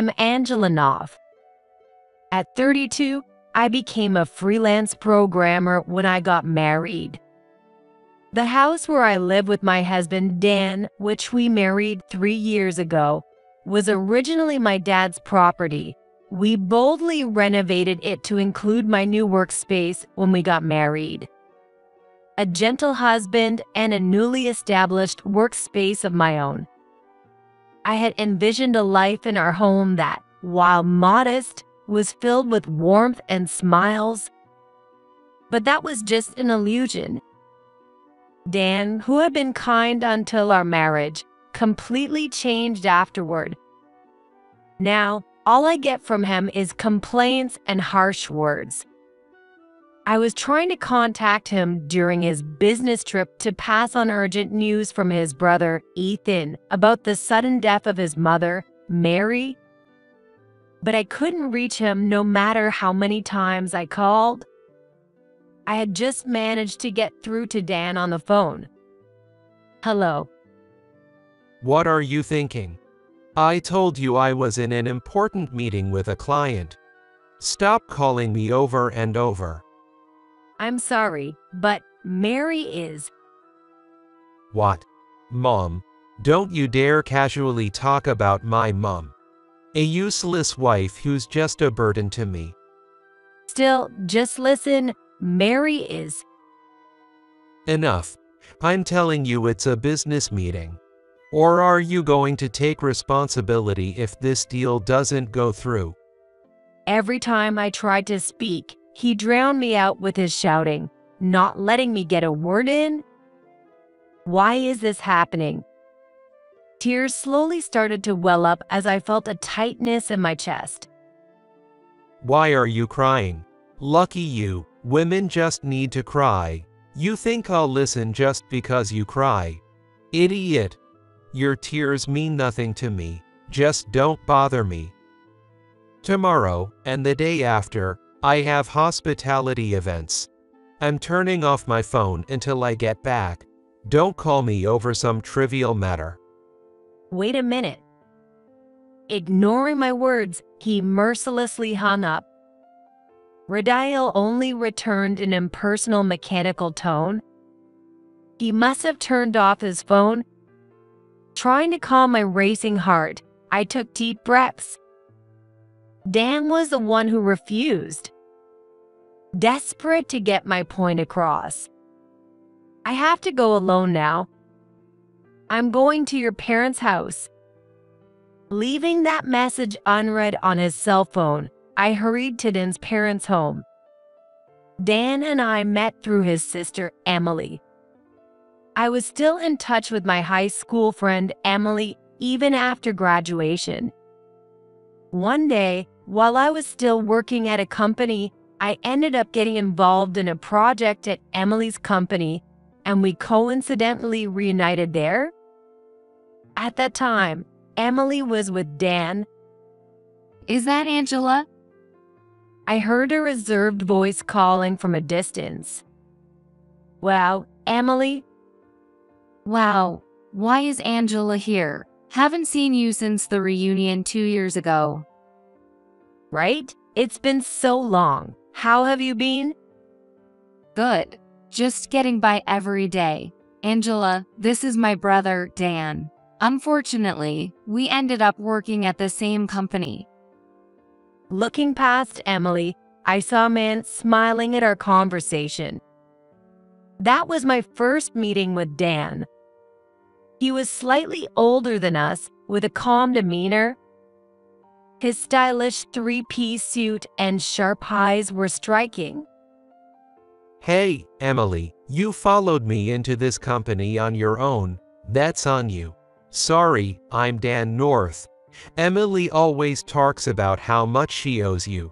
I'm Angela Knopf. At 32, I became a freelance programmer when I got married. The house where I live with my husband, Dan, which we married three years ago, was originally my dad's property. We boldly renovated it to include my new workspace when we got married. A gentle husband and a newly established workspace of my own. I had envisioned a life in our home that, while modest, was filled with warmth and smiles. But that was just an illusion. Dan, who had been kind until our marriage, completely changed afterward. Now, all I get from him is complaints and harsh words. I was trying to contact him during his business trip to pass on urgent news from his brother, Ethan, about the sudden death of his mother, Mary. But I couldn't reach him no matter how many times I called. I had just managed to get through to Dan on the phone. Hello. What are you thinking? I told you I was in an important meeting with a client. Stop calling me over and over. I'm sorry, but Mary is. What? Mom, don't you dare casually talk about my mom. A useless wife who's just a burden to me. Still, just listen. Mary is. Enough. I'm telling you it's a business meeting. Or are you going to take responsibility if this deal doesn't go through? Every time I tried to speak, he drowned me out with his shouting, not letting me get a word in. Why is this happening? Tears slowly started to well up as I felt a tightness in my chest. Why are you crying? Lucky you, women just need to cry. You think I'll listen just because you cry? Idiot. Your tears mean nothing to me, just don't bother me. Tomorrow, and the day after, I have hospitality events. I'm turning off my phone until I get back. Don't call me over some trivial matter. Wait a minute. Ignoring my words, he mercilessly hung up. Radial only returned an impersonal mechanical tone. He must have turned off his phone. Trying to calm my racing heart, I took deep breaths. Dan was the one who refused. Desperate to get my point across. I have to go alone now. I'm going to your parents' house. Leaving that message unread on his cell phone, I hurried to Dan's parents' home. Dan and I met through his sister, Emily. I was still in touch with my high school friend, Emily, even after graduation. One day, while I was still working at a company, I ended up getting involved in a project at Emily's company, and we coincidentally reunited there. At that time, Emily was with Dan. Is that Angela? I heard a reserved voice calling from a distance. Wow, Emily? Wow, why is Angela here? Haven't seen you since the reunion two years ago. Right? It's been so long. How have you been? Good. Just getting by every day. Angela, this is my brother, Dan. Unfortunately, we ended up working at the same company. Looking past Emily, I saw a man smiling at our conversation. That was my first meeting with Dan. He was slightly older than us, with a calm demeanor his stylish three-piece suit and sharp eyes were striking. Hey, Emily, you followed me into this company on your own. That's on you. Sorry, I'm Dan North. Emily always talks about how much she owes you.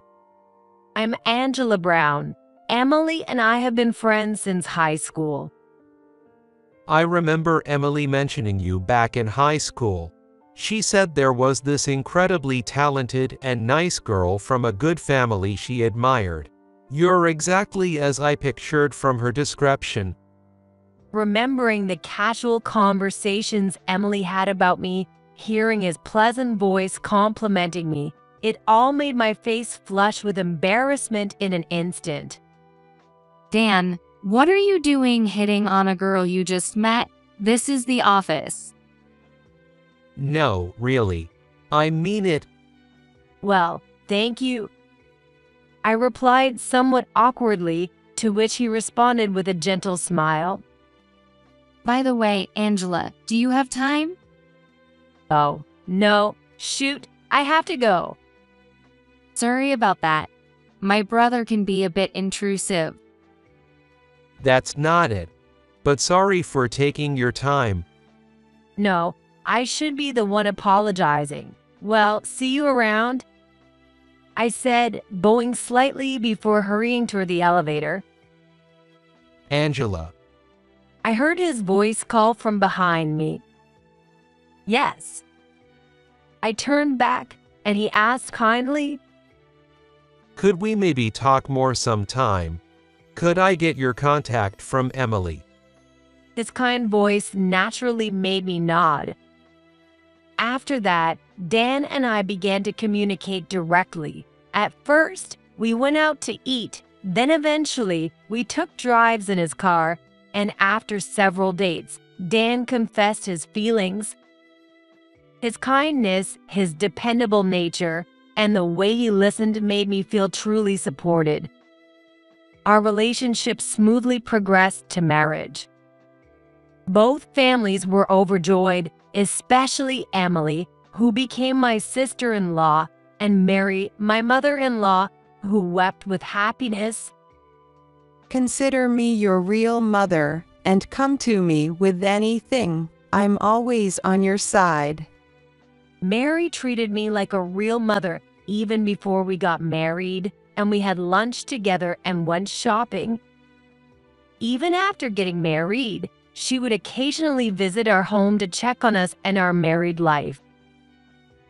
I'm Angela Brown. Emily and I have been friends since high school. I remember Emily mentioning you back in high school. She said there was this incredibly talented and nice girl from a good family she admired. You're exactly as I pictured from her description. Remembering the casual conversations Emily had about me, hearing his pleasant voice complimenting me, it all made my face flush with embarrassment in an instant. Dan, what are you doing hitting on a girl you just met? This is the office. No, really. I mean it. Well, thank you. I replied somewhat awkwardly, to which he responded with a gentle smile. By the way, Angela, do you have time? Oh, no, shoot, I have to go. Sorry about that. My brother can be a bit intrusive. That's not it. But sorry for taking your time. No, I should be the one apologizing. Well, see you around. I said, bowing slightly before hurrying toward the elevator. Angela. I heard his voice call from behind me. Yes. I turned back and he asked kindly, Could we maybe talk more sometime? Could I get your contact from Emily? His kind voice naturally made me nod. After that, Dan and I began to communicate directly. At first, we went out to eat, then eventually, we took drives in his car, and after several dates, Dan confessed his feelings. His kindness, his dependable nature, and the way he listened made me feel truly supported. Our relationship smoothly progressed to marriage. Both families were overjoyed, especially Emily, who became my sister in law, and Mary, my mother in law, who wept with happiness. Consider me your real mother, and come to me with anything. I'm always on your side. Mary treated me like a real mother even before we got married, and we had lunch together and went shopping. Even after getting married, she would occasionally visit our home to check on us and our married life.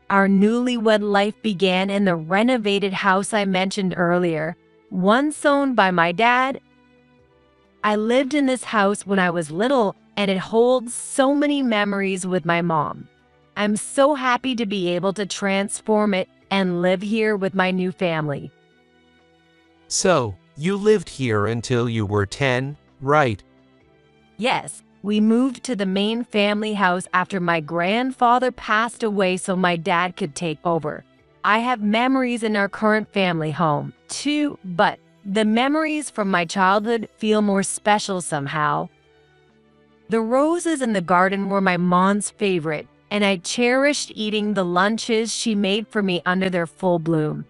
Our newlywed life began in the renovated house I mentioned earlier, once owned by my dad. I lived in this house when I was little, and it holds so many memories with my mom. I'm so happy to be able to transform it and live here with my new family. So, you lived here until you were 10, right? Yes, we moved to the main family house after my grandfather passed away so my dad could take over. I have memories in our current family home, too, but the memories from my childhood feel more special somehow. The roses in the garden were my mom's favorite, and I cherished eating the lunches she made for me under their full bloom.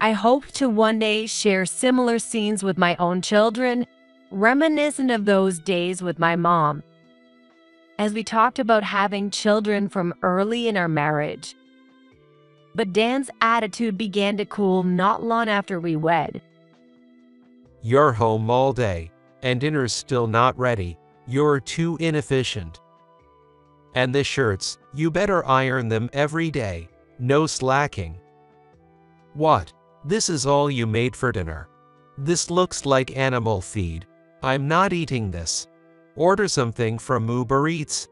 I hope to one day share similar scenes with my own children reminiscent of those days with my mom. As we talked about having children from early in our marriage. But Dan's attitude began to cool not long after we wed. You're home all day, and dinner's still not ready. You're too inefficient. And the shirts, you better iron them every day. No slacking. What? This is all you made for dinner. This looks like animal feed. I'm not eating this. Order something from Uber Eats.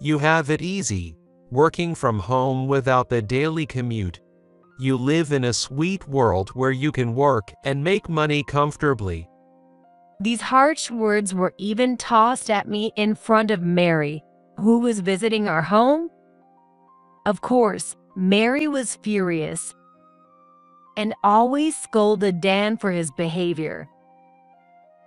You have it easy, working from home without the daily commute. You live in a sweet world where you can work and make money comfortably. These harsh words were even tossed at me in front of Mary, who was visiting our home. Of course, Mary was furious and always scolded Dan for his behavior.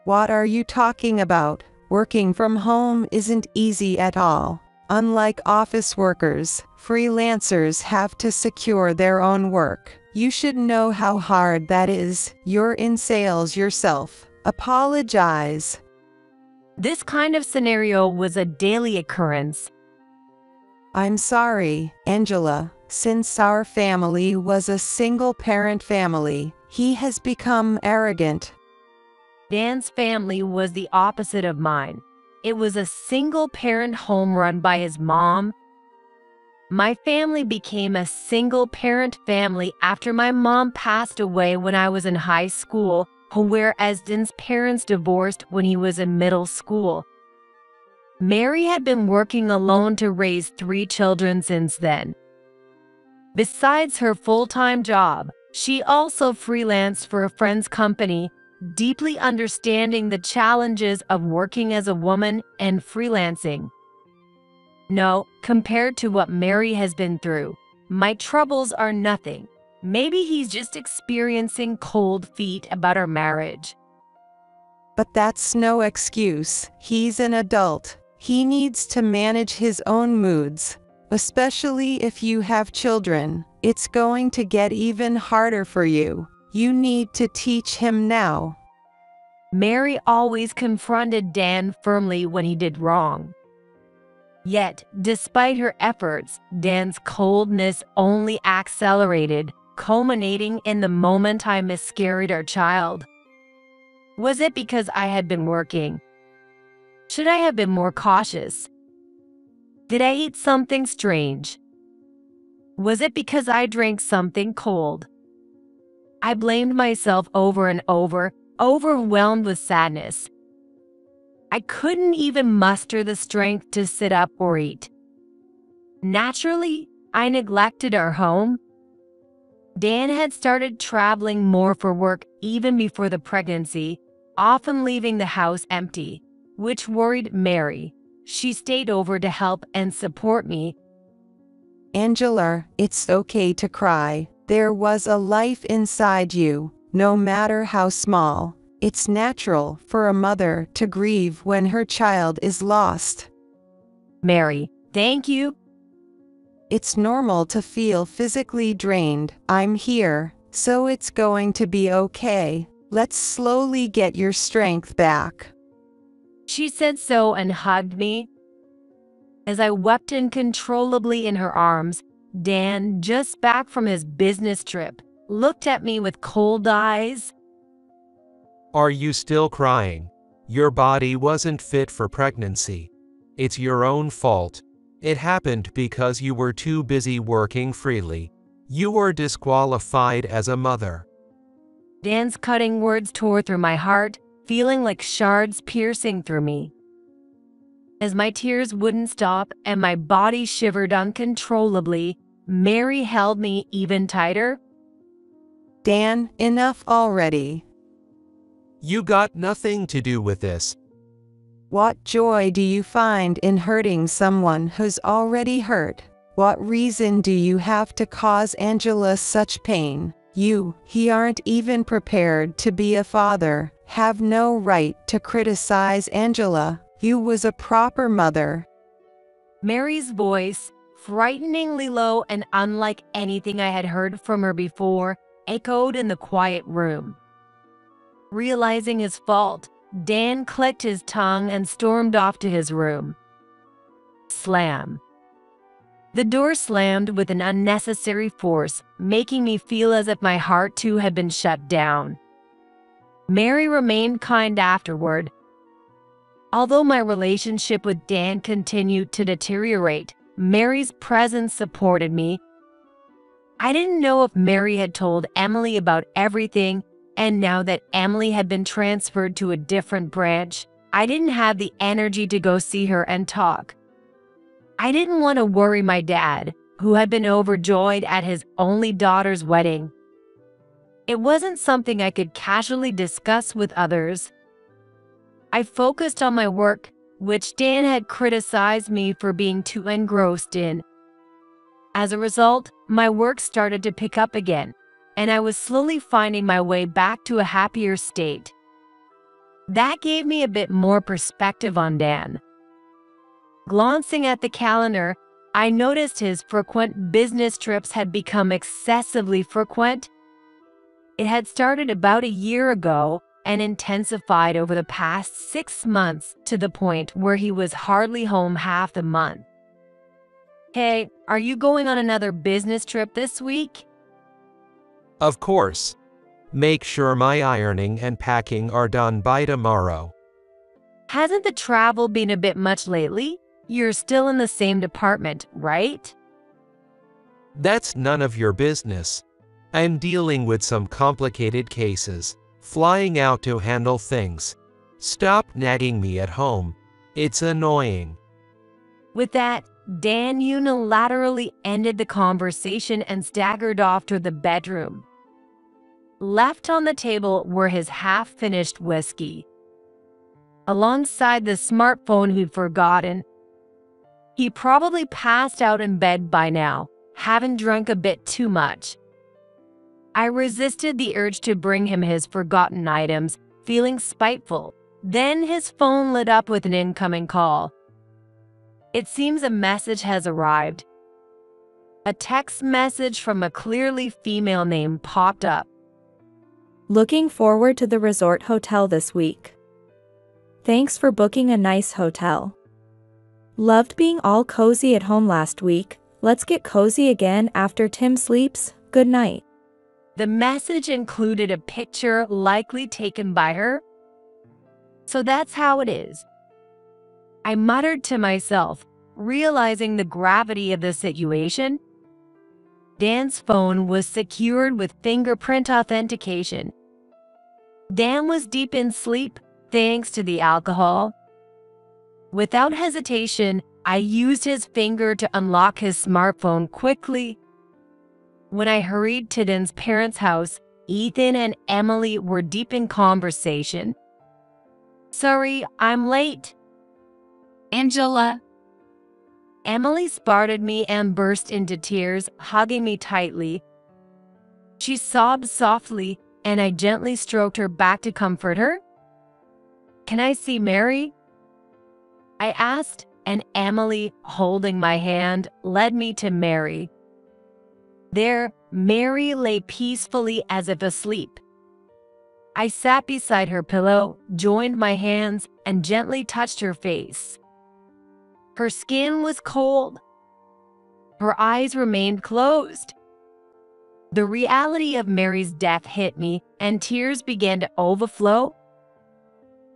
What are you talking about? Working from home isn't easy at all. Unlike office workers, freelancers have to secure their own work. You should know how hard that is. You're in sales yourself. Apologize. This kind of scenario was a daily occurrence. I'm sorry, Angela. Since our family was a single parent family, he has become arrogant. Dan's family was the opposite of mine. It was a single parent home run by his mom. My family became a single parent family after my mom passed away when I was in high school, whereas Dan's parents divorced when he was in middle school. Mary had been working alone to raise three children since then. Besides her full time job, she also freelanced for a friend's company, deeply understanding the challenges of working as a woman and freelancing. No, compared to what Mary has been through, my troubles are nothing. Maybe he's just experiencing cold feet about our marriage. But that's no excuse. He's an adult. He needs to manage his own moods. Especially if you have children, it's going to get even harder for you. You need to teach him now. Mary always confronted Dan firmly when he did wrong. Yet, despite her efforts, Dan's coldness only accelerated, culminating in the moment I miscarried our child. Was it because I had been working? Should I have been more cautious? Did I eat something strange? Was it because I drank something cold? I blamed myself over and over, overwhelmed with sadness. I couldn't even muster the strength to sit up or eat. Naturally, I neglected our home. Dan had started traveling more for work even before the pregnancy, often leaving the house empty, which worried Mary. She stayed over to help and support me. Angela, it's okay to cry. There was a life inside you, no matter how small. It's natural for a mother to grieve when her child is lost. Mary, thank you. It's normal to feel physically drained. I'm here, so it's going to be okay. Let's slowly get your strength back. She said so and hugged me. As I wept uncontrollably in her arms, Dan, just back from his business trip, looked at me with cold eyes. Are you still crying? Your body wasn't fit for pregnancy. It's your own fault. It happened because you were too busy working freely. You were disqualified as a mother. Dan's cutting words tore through my heart, feeling like shards piercing through me. As my tears wouldn't stop and my body shivered uncontrollably, Mary held me even tighter. Dan, enough already. You got nothing to do with this. What joy do you find in hurting someone who's already hurt? What reason do you have to cause Angela such pain? You, he aren't even prepared to be a father, have no right to criticize Angela. You was a proper mother. Mary's voice, frighteningly low and unlike anything I had heard from her before, echoed in the quiet room. Realizing his fault, Dan clicked his tongue and stormed off to his room. Slam. The door slammed with an unnecessary force, making me feel as if my heart too had been shut down. Mary remained kind afterward. Although my relationship with Dan continued to deteriorate, Mary's presence supported me. I didn't know if Mary had told Emily about everything, and now that Emily had been transferred to a different branch, I didn't have the energy to go see her and talk. I didn't want to worry my dad, who had been overjoyed at his only daughter's wedding. It wasn't something I could casually discuss with others. I focused on my work, which Dan had criticized me for being too engrossed in. As a result, my work started to pick up again, and I was slowly finding my way back to a happier state. That gave me a bit more perspective on Dan. Glancing at the calendar, I noticed his frequent business trips had become excessively frequent. It had started about a year ago and intensified over the past six months to the point where he was hardly home half the month. Hey, are you going on another business trip this week? Of course. Make sure my ironing and packing are done by tomorrow. Hasn't the travel been a bit much lately? You're still in the same department, right? That's none of your business. I'm dealing with some complicated cases, flying out to handle things. Stop nagging me at home. It's annoying. With that, Dan unilaterally ended the conversation and staggered off to the bedroom. Left on the table were his half finished whiskey. Alongside the smartphone he'd forgotten, he probably passed out in bed by now, having drunk a bit too much. I resisted the urge to bring him his forgotten items, feeling spiteful. Then his phone lit up with an incoming call. It seems a message has arrived. A text message from a clearly female name popped up. Looking forward to the resort hotel this week. Thanks for booking a nice hotel. Loved being all cozy at home last week. Let's get cozy again after Tim sleeps. Good night. The message included a picture likely taken by her. So that's how it is. I muttered to myself, realizing the gravity of the situation. Dan's phone was secured with fingerprint authentication. Dan was deep in sleep thanks to the alcohol. Without hesitation, I used his finger to unlock his smartphone quickly when I hurried to Dan's parents' house, Ethan and Emily were deep in conversation. Sorry, I'm late. Angela, Emily spotted me and burst into tears, hugging me tightly. She sobbed softly, and I gently stroked her back to comfort her. Can I see Mary? I asked, and Emily, holding my hand, led me to Mary. There, Mary lay peacefully as if asleep. I sat beside her pillow, joined my hands, and gently touched her face. Her skin was cold. Her eyes remained closed. The reality of Mary's death hit me, and tears began to overflow.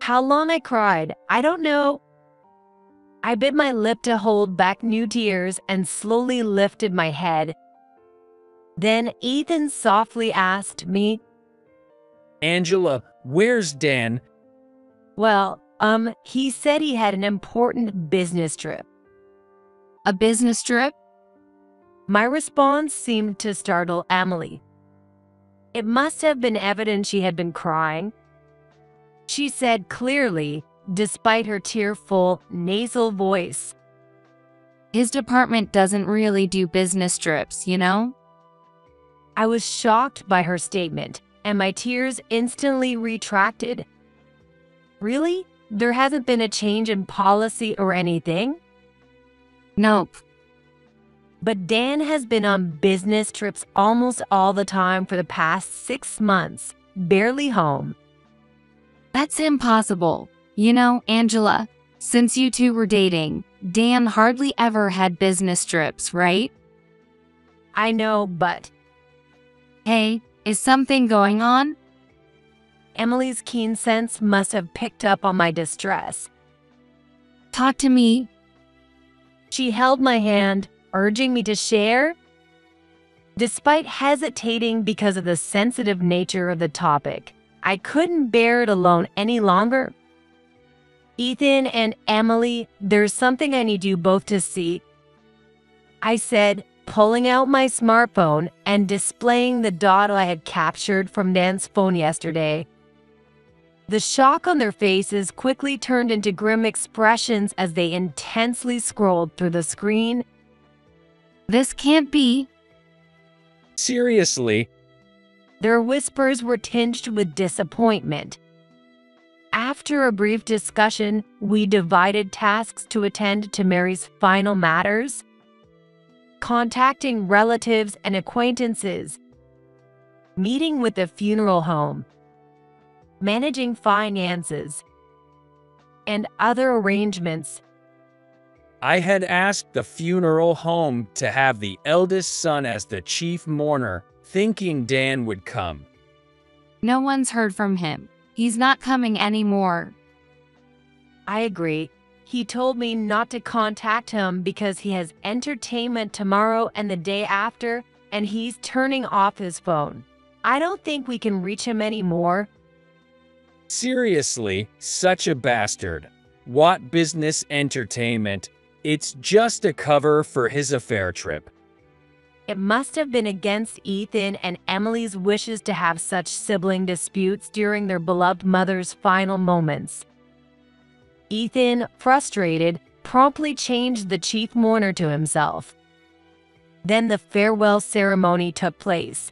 How long I cried, I don't know. I bit my lip to hold back new tears and slowly lifted my head then Ethan softly asked me, Angela, where's Dan? Well, um, he said he had an important business trip. a business trip? My response seemed to startle Emily. It must have been evident she had been crying. She said clearly, despite her tearful, nasal voice, His department doesn't really do business trips, you know? I was shocked by her statement, and my tears instantly retracted. Really? There hasn't been a change in policy or anything? Nope. But Dan has been on business trips almost all the time for the past six months, barely home. That's impossible. You know, Angela, since you two were dating, Dan hardly ever had business trips, right? I know, but Hey, is something going on? Emily's keen sense must have picked up on my distress. Talk to me. She held my hand, urging me to share. Despite hesitating because of the sensitive nature of the topic, I couldn't bear it alone any longer. Ethan and Emily, there's something I need you both to see. I said, pulling out my smartphone and displaying the dot I had captured from Dan's phone yesterday. The shock on their faces quickly turned into grim expressions as they intensely scrolled through the screen. This can't be. Seriously, Their whispers were tinged with disappointment. After a brief discussion, we divided tasks to attend to Mary's final matters contacting relatives and acquaintances, meeting with the funeral home, managing finances, and other arrangements. I had asked the funeral home to have the eldest son as the chief mourner, thinking Dan would come. No one's heard from him. He's not coming anymore. I agree. He told me not to contact him because he has entertainment tomorrow and the day after, and he's turning off his phone. I don't think we can reach him anymore. Seriously, such a bastard. What business entertainment? It's just a cover for his affair trip. It must have been against Ethan and Emily's wishes to have such sibling disputes during their beloved mother's final moments. Ethan, frustrated, promptly changed the chief mourner to himself. Then the farewell ceremony took place.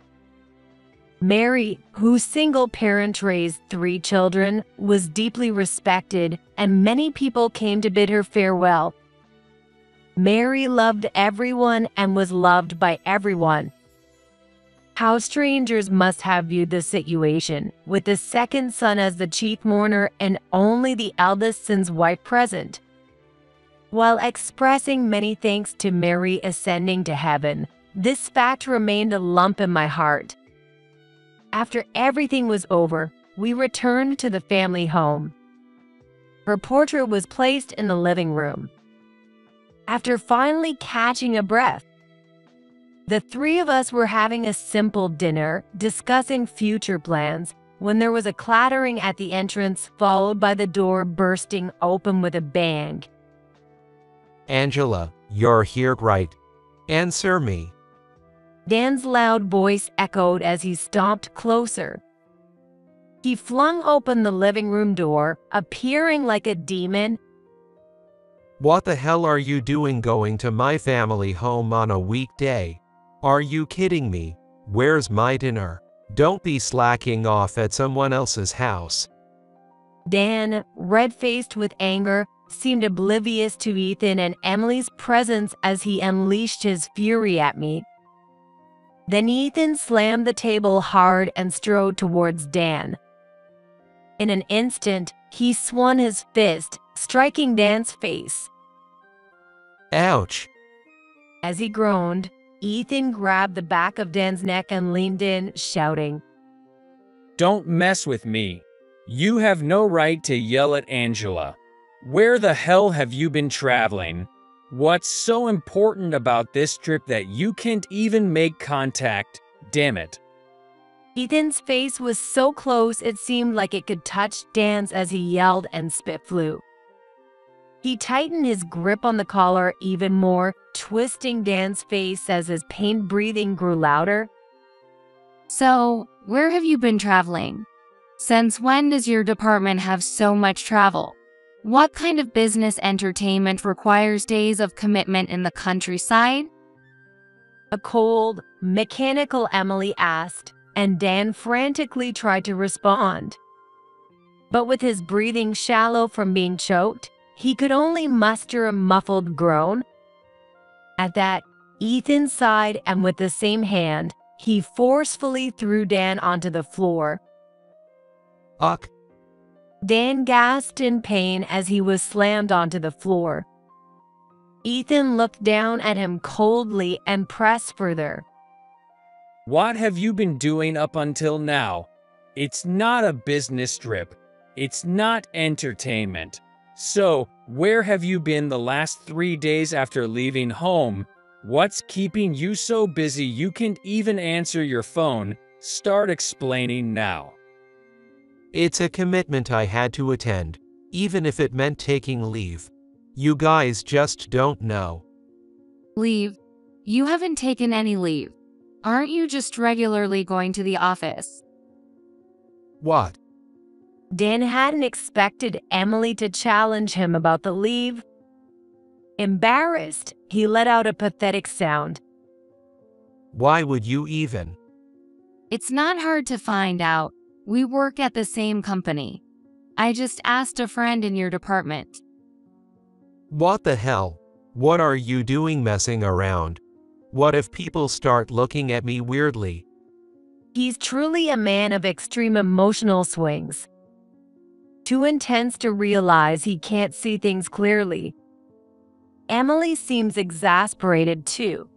Mary, whose single parent raised three children, was deeply respected, and many people came to bid her farewell. Mary loved everyone and was loved by everyone. How strangers must have viewed the situation, with the second son as the chief mourner and only the eldest son's wife present. While expressing many thanks to Mary ascending to heaven, this fact remained a lump in my heart. After everything was over, we returned to the family home. Her portrait was placed in the living room. After finally catching a breath, the three of us were having a simple dinner, discussing future plans, when there was a clattering at the entrance, followed by the door bursting open with a bang. Angela, you're here right. Answer me. Dan's loud voice echoed as he stomped closer. He flung open the living room door, appearing like a demon. What the hell are you doing going to my family home on a weekday? Are you kidding me? Where's my dinner? Don't be slacking off at someone else's house. Dan, red faced with anger, seemed oblivious to Ethan and Emily's presence as he unleashed his fury at me. Then Ethan slammed the table hard and strode towards Dan. In an instant, he swung his fist, striking Dan's face. Ouch! As he groaned, Ethan grabbed the back of Dan's neck and leaned in, shouting, Don't mess with me. You have no right to yell at Angela. Where the hell have you been traveling? What's so important about this trip that you can't even make contact? Damn it. Ethan's face was so close it seemed like it could touch Dan's as he yelled and spit flew. He tightened his grip on the collar even more, twisting Dan's face as his pain breathing grew louder. So, where have you been traveling? Since when does your department have so much travel? What kind of business entertainment requires days of commitment in the countryside? A cold, mechanical Emily asked, and Dan frantically tried to respond. But with his breathing shallow from being choked, he could only muster a muffled groan. At that, Ethan sighed and with the same hand, he forcefully threw Dan onto the floor. Uck. Dan gasped in pain as he was slammed onto the floor. Ethan looked down at him coldly and pressed further. What have you been doing up until now? It's not a business trip. It's not entertainment. So, where have you been the last three days after leaving home? What's keeping you so busy you can't even answer your phone? Start explaining now. It's a commitment I had to attend, even if it meant taking leave. You guys just don't know. Leave? You haven't taken any leave. Aren't you just regularly going to the office? What? Dan hadn't expected Emily to challenge him about the leave. Embarrassed, he let out a pathetic sound. Why would you even? It's not hard to find out. We work at the same company. I just asked a friend in your department. What the hell? What are you doing messing around? What if people start looking at me weirdly? He's truly a man of extreme emotional swings. Too intense to realize he can't see things clearly. Emily seems exasperated too.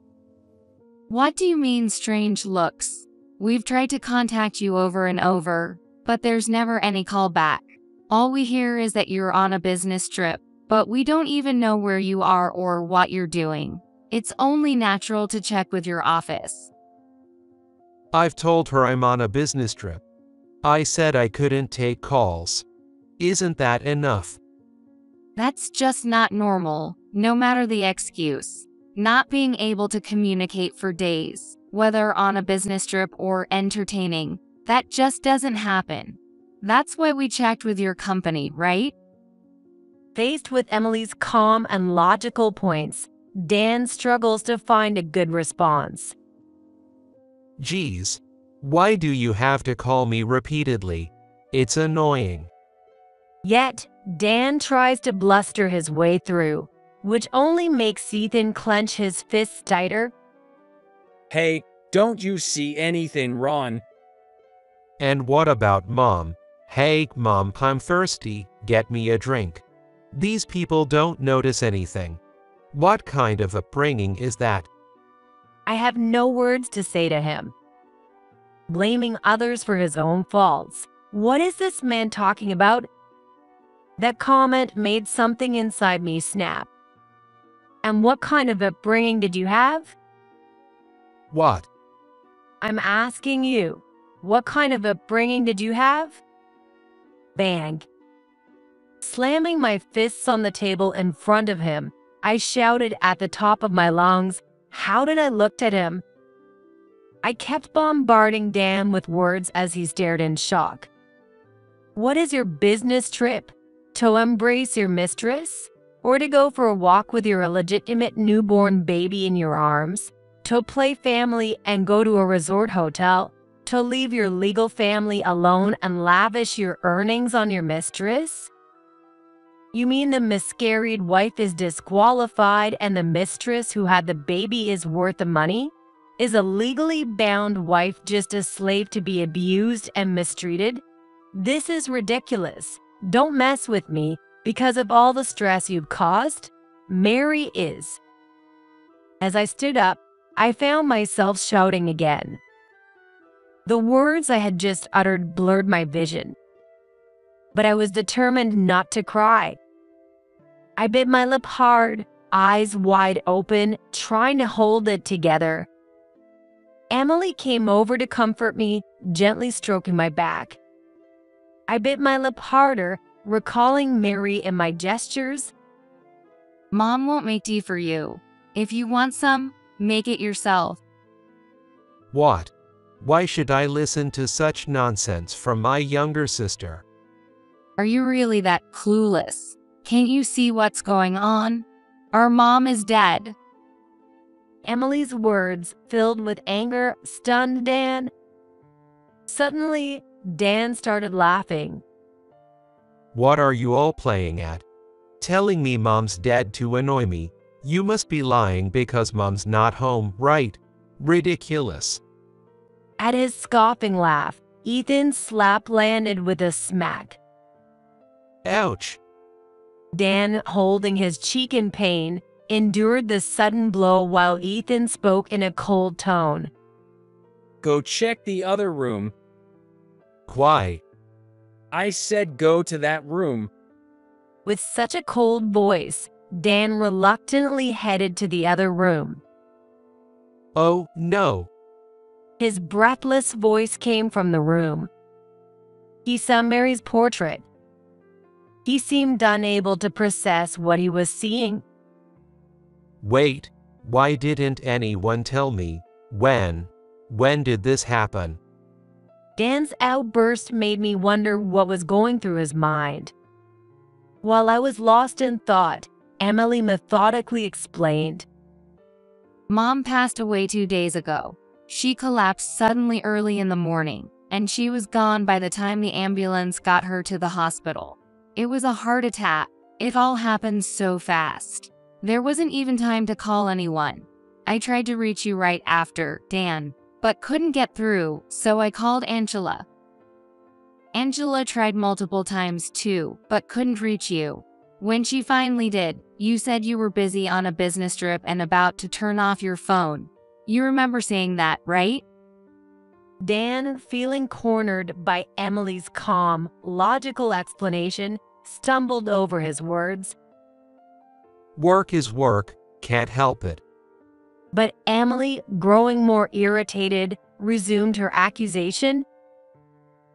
What do you mean, strange looks? We've tried to contact you over and over, but there's never any call back. All we hear is that you're on a business trip, but we don't even know where you are or what you're doing. It's only natural to check with your office. I've told her I'm on a business trip. I said I couldn't take calls. Isn't that enough? That's just not normal, no matter the excuse. Not being able to communicate for days, whether on a business trip or entertaining, that just doesn't happen. That's why we checked with your company, right? Faced with Emily's calm and logical points, Dan struggles to find a good response. Geez. Why do you have to call me repeatedly? It's annoying. Yet, Dan tries to bluster his way through, which only makes Ethan clench his fists tighter. Hey, don't you see anything wrong? And what about mom? Hey, mom, I'm thirsty, get me a drink. These people don't notice anything. What kind of upbringing is that? I have no words to say to him. Blaming others for his own faults. What is this man talking about? That comment made something inside me snap. And what kind of upbringing did you have? What? I'm asking you, what kind of upbringing did you have? Bang. Slamming my fists on the table in front of him, I shouted at the top of my lungs, How did I look at him? I kept bombarding Dan with words as he stared in shock. What is your business trip? To embrace your mistress? Or to go for a walk with your illegitimate newborn baby in your arms? To play family and go to a resort hotel? To leave your legal family alone and lavish your earnings on your mistress? You mean the miscarried wife is disqualified and the mistress who had the baby is worth the money? Is a legally bound wife just a slave to be abused and mistreated? This is ridiculous. Don't mess with me because of all the stress you've caused. Mary is. As I stood up, I found myself shouting again. The words I had just uttered blurred my vision. But I was determined not to cry. I bit my lip hard, eyes wide open, trying to hold it together. Emily came over to comfort me, gently stroking my back. I bit my lip harder, recalling Mary and my gestures. Mom won't make tea for you. If you want some, make it yourself. What? Why should I listen to such nonsense from my younger sister? Are you really that clueless? Can't you see what's going on? Our mom is dead. Emily's words, filled with anger, stunned Dan. Suddenly, Dan started laughing. What are you all playing at? Telling me mom's dead to annoy me. You must be lying because mom's not home, right? Ridiculous. At his scoffing laugh, Ethan's slap landed with a smack. Ouch. Dan, holding his cheek in pain, endured the sudden blow while Ethan spoke in a cold tone. Go check the other room. Why? I said go to that room. With such a cold voice, Dan reluctantly headed to the other room. Oh, no. His breathless voice came from the room. He saw Mary's portrait, he seemed unable to process what he was seeing. Wait, why didn't anyone tell me? When? When did this happen? Dan's outburst made me wonder what was going through his mind. While I was lost in thought, Emily methodically explained. Mom passed away two days ago. She collapsed suddenly early in the morning, and she was gone by the time the ambulance got her to the hospital. It was a heart attack. It all happened so fast. There wasn't even time to call anyone. I tried to reach you right after, Dan, but couldn't get through, so I called Angela. Angela tried multiple times too, but couldn't reach you. When she finally did, you said you were busy on a business trip and about to turn off your phone. You remember saying that, right? Dan, feeling cornered by Emily's calm, logical explanation, stumbled over his words. Work is work, can't help it. But Emily, growing more irritated, resumed her accusation.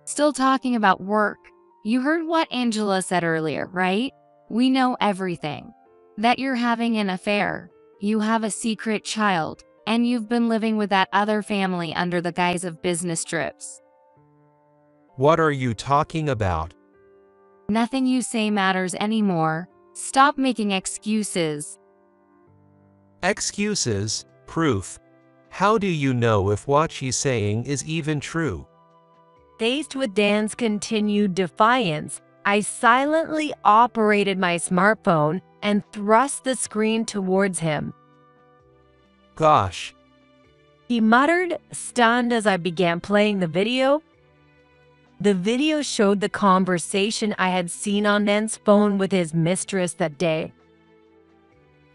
Still talking about work. You heard what Angela said earlier, right? We know everything. That you're having an affair, you have a secret child, and you've been living with that other family under the guise of business trips. What are you talking about? Nothing you say matters anymore. Stop making excuses. Excuses, proof. How do you know if what she's saying is even true? Faced with Dan's continued defiance, I silently operated my smartphone and thrust the screen towards him. Gosh, He muttered, stunned as I began playing the video. The video showed the conversation I had seen on Dan's phone with his mistress that day.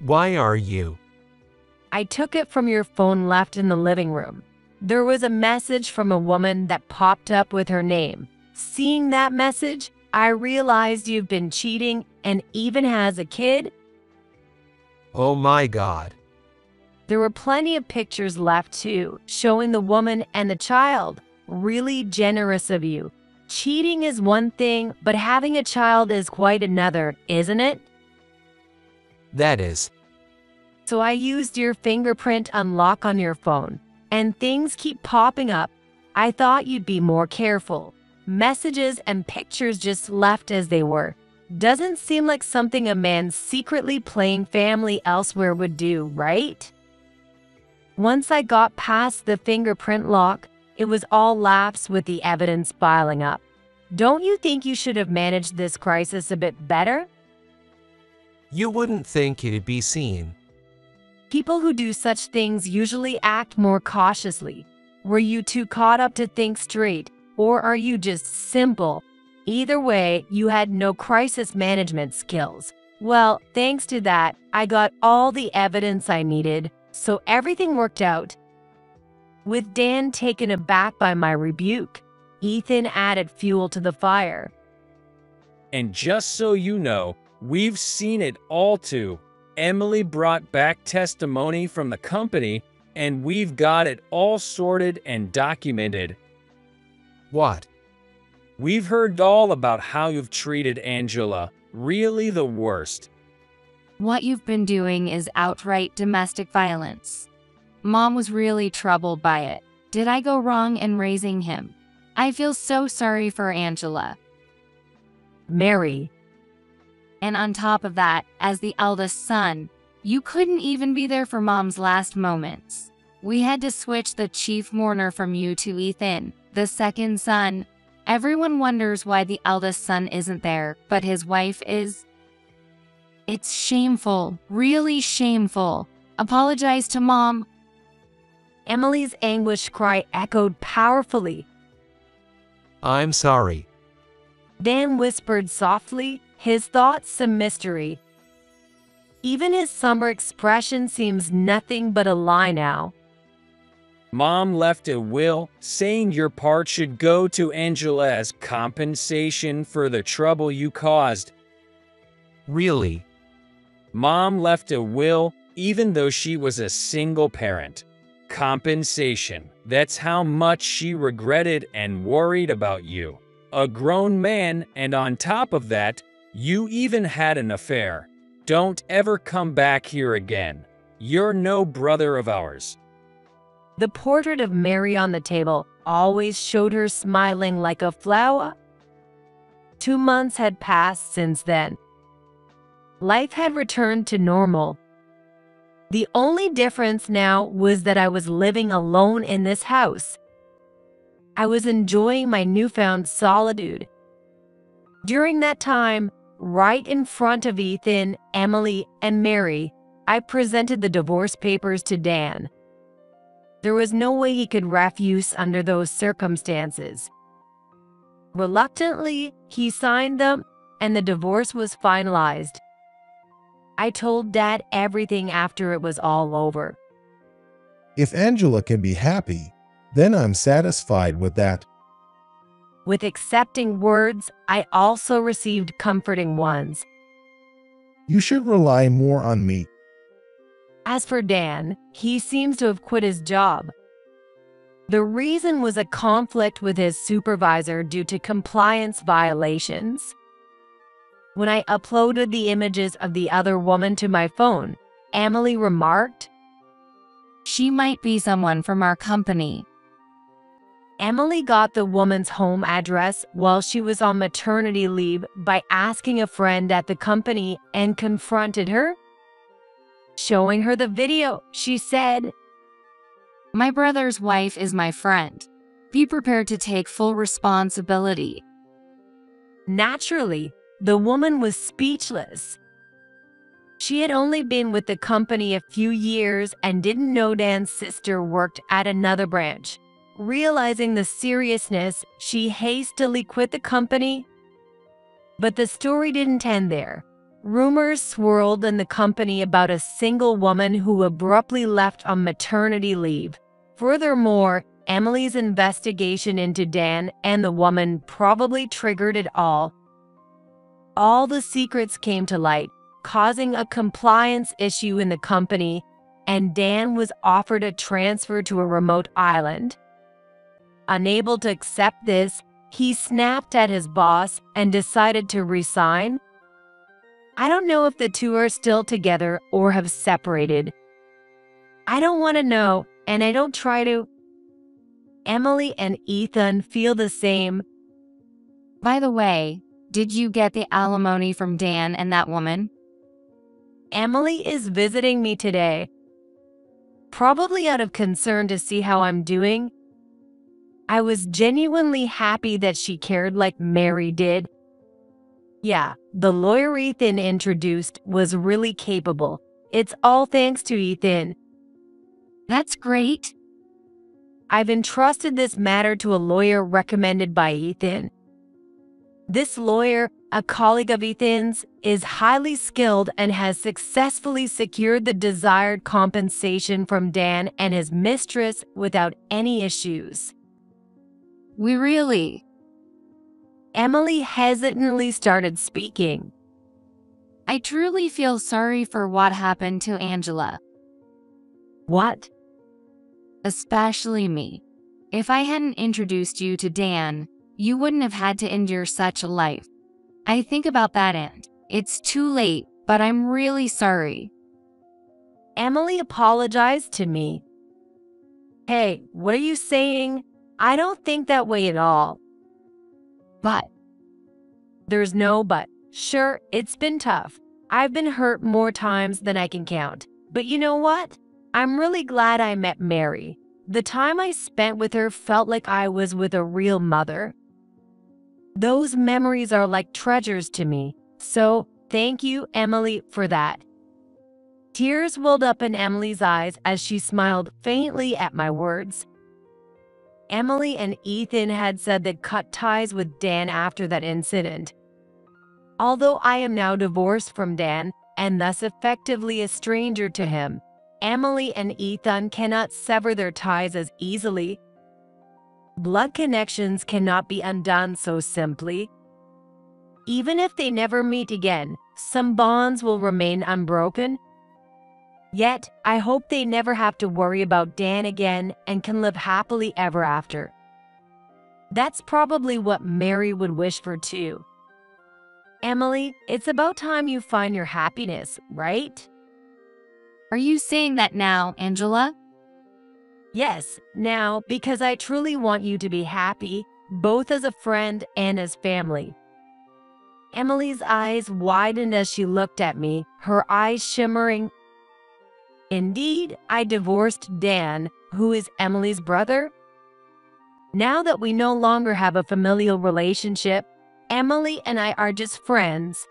why are you? I took it from your phone left in the living room. There was a message from a woman that popped up with her name. Seeing that message, I realized you've been cheating and even has a kid. Oh my god. There were plenty of pictures left too, showing the woman and the child. Really generous of you. Cheating is one thing, but having a child is quite another, isn't it? That is. So I used your fingerprint unlock on your phone, and things keep popping up. I thought you'd be more careful. Messages and pictures just left as they were. Doesn't seem like something a man secretly playing family elsewhere would do, right? Once I got past the fingerprint lock, it was all laughs with the evidence piling up. Don't you think you should have managed this crisis a bit better? You wouldn't think it'd be seen. People who do such things usually act more cautiously. Were you too caught up to think straight, or are you just simple? Either way, you had no crisis management skills. Well, thanks to that, I got all the evidence I needed, so everything worked out. With Dan taken aback by my rebuke, Ethan added fuel to the fire. And just so you know, we've seen it all too. Emily brought back testimony from the company, and we've got it all sorted and documented. What? We've heard all about how you've treated Angela, really the worst. What you've been doing is outright domestic violence. Mom was really troubled by it. Did I go wrong in raising him? I feel so sorry for Angela. Mary, And on top of that, as the eldest son, you couldn't even be there for mom's last moments. We had to switch the chief mourner from you to Ethan, the second son. Everyone wonders why the eldest son isn't there, but his wife is. It's shameful, really shameful. Apologize to mom. Emily's anguish cry echoed powerfully. I'm sorry. Dan whispered softly, his thoughts some mystery. Even his somber expression seems nothing but a lie now. Mom left a will saying your part should go to Angela as compensation for the trouble you caused. Really? Mom left a will even though she was a single parent. Compensation. That's how much she regretted and worried about you. A grown man, and on top of that, you even had an affair. Don't ever come back here again. You're no brother of ours. The portrait of Mary on the table always showed her smiling like a flower. Two months had passed since then. Life had returned to normal. The only difference now was that I was living alone in this house. I was enjoying my newfound solitude. During that time, right in front of Ethan, Emily, and Mary, I presented the divorce papers to Dan. There was no way he could refuse under those circumstances. Reluctantly, he signed them, and the divorce was finalized. I told Dad everything after it was all over. If Angela can be happy, then I'm satisfied with that. With accepting words, I also received comforting ones. You should rely more on me. As for Dan, he seems to have quit his job. The reason was a conflict with his supervisor due to compliance violations. When I uploaded the images of the other woman to my phone, Emily remarked, She might be someone from our company. Emily got the woman's home address while she was on maternity leave by asking a friend at the company and confronted her. Showing her the video, she said, My brother's wife is my friend. Be prepared to take full responsibility. Naturally, the woman was speechless. She had only been with the company a few years and didn't know Dan's sister worked at another branch. Realizing the seriousness, she hastily quit the company. But the story didn't end there. Rumors swirled in the company about a single woman who abruptly left on maternity leave. Furthermore, Emily's investigation into Dan and the woman probably triggered it all. All the secrets came to light, causing a compliance issue in the company, and Dan was offered a transfer to a remote island. Unable to accept this, he snapped at his boss and decided to resign. I don't know if the two are still together or have separated. I don't want to know, and I don't try to. Emily and Ethan feel the same. By the way, did you get the alimony from Dan and that woman? Emily is visiting me today. Probably out of concern to see how I'm doing. I was genuinely happy that she cared like Mary did. Yeah, the lawyer Ethan introduced was really capable. It's all thanks to Ethan. That's great. I've entrusted this matter to a lawyer recommended by Ethan. This lawyer, a colleague of Ethan's, is highly skilled and has successfully secured the desired compensation from Dan and his mistress without any issues. We really. Emily hesitantly started speaking. I truly feel sorry for what happened to Angela. What? Especially me. If I hadn't introduced you to Dan, you wouldn't have had to endure such a life. I think about that and it's too late, but I'm really sorry. Emily apologized to me. Hey, what are you saying? I don't think that way at all. But There's no but. Sure, it's been tough. I've been hurt more times than I can count. But you know what? I'm really glad I met Mary. The time I spent with her felt like I was with a real mother. Those memories are like treasures to me. So, thank you, Emily, for that. Tears welled up in Emily's eyes as she smiled faintly at my words. Emily and Ethan had said they'd cut ties with Dan after that incident. Although I am now divorced from Dan and thus effectively a stranger to him, Emily and Ethan cannot sever their ties as easily. Blood connections cannot be undone so simply. Even if they never meet again, some bonds will remain unbroken. Yet, I hope they never have to worry about Dan again and can live happily ever after. That's probably what Mary would wish for too. Emily, it's about time you find your happiness, right? are you saying that now, Angela? Yes, now, because I truly want you to be happy, both as a friend and as family. Emily's eyes widened as she looked at me, her eyes shimmering. Indeed, I divorced Dan, who is Emily's brother. Now that we no longer have a familial relationship, Emily and I are just friends.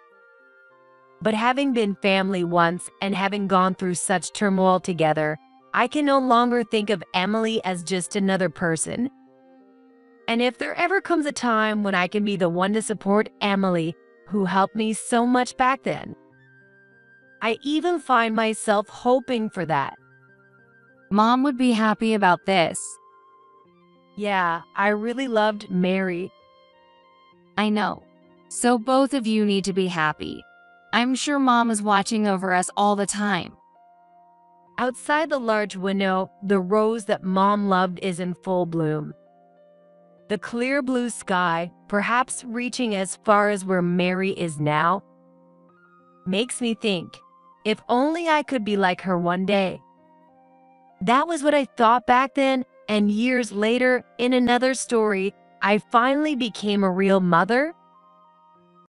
But having been family once and having gone through such turmoil together, I can no longer think of Emily as just another person. And if there ever comes a time when I can be the one to support Emily, who helped me so much back then, I even find myself hoping for that. Mom would be happy about this. Yeah, I really loved Mary. I know. So both of you need to be happy. I'm sure mom is watching over us all the time. Outside the large window, the rose that mom loved is in full bloom. The clear blue sky, perhaps reaching as far as where Mary is now, makes me think, if only I could be like her one day. That was what I thought back then, and years later, in another story, I finally became a real mother